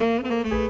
Música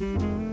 Música